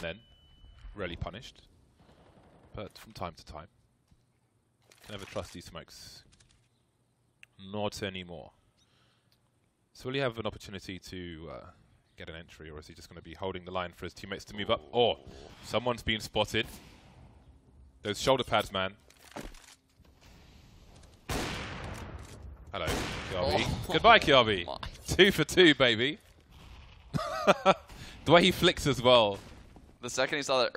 then. Rarely punished. But from time to time. Never trust these smokes. Not anymore. So will he have an opportunity to uh, get an entry, or is he just going to be holding the line for his teammates to move up? Or someone's been spotted. Those shoulder pads, man. Hello, Kjaerbye. Oh Goodbye, Kjaerbye. my. Two for two, baby. the way he flicks as well. The second he saw that